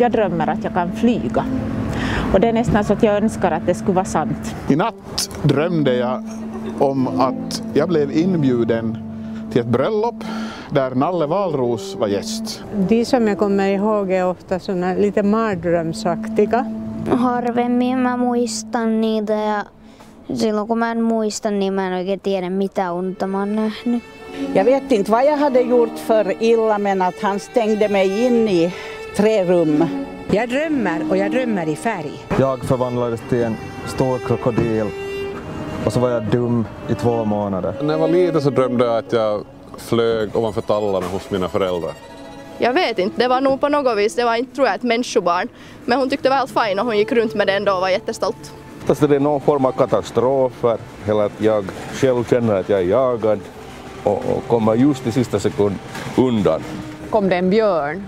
jag drömmer att jag kan flyga. Och det är nästan så att jag önskar att det skulle vara sant. I natt drömde jag om att jag blev inbjuden till ett bröllop där Nalle Valros var gäst. De som jag kommer ihåg är ofta såna lite mardrömsaktiga. Harvemmin mä muistan niitä ja silloin kun mä en muista niin mä en oikein tiedä mitä unta mä oon nähnyt. Jag vet inte vad jag hade gjort för illa men att han stängde mig in i tre rum. Jag drömmer och jag drömmer i färg. Jag förvandlades till en stor krokodil och så var jag dum i två månader. När jag var liten så drömde jag att jag flög ovanför tallarna hos mina föräldrar. Jag vet inte, det var nog på något vis, det var inte tror jag ett människobarn. Men hon tyckte det var helt fint och hon gick runt med den då och var jättestolt. Oftast är det någon form av katastrofer eller att jag själv känner att jag är jagad och, och kommer just i sista sekund undan. Kom det en björn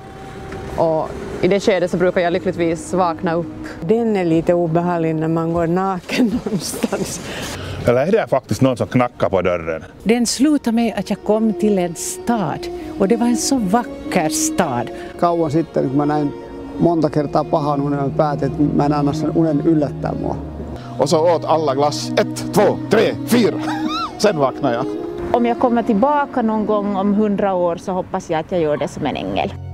och i det skedet så brukar jag lyckligtvis vakna upp. Den är lite obehaglig när man går naken någonstans. Eller är det faktiskt någon som knackar på dörren? Den slutade med att jag kom till en stad och det var en så vacker stad. Kauan sitten, kun mä näin monta kertaa pahan unen, mä päätin, että mä en anna sen unen yllättää mua. Och så åt alla glass. Ett, två, tre, fyra. Sen vaknade jag. Om jag kommer tillbaka någon gång om hundra år så hoppas jag att jag gör det som en ängel.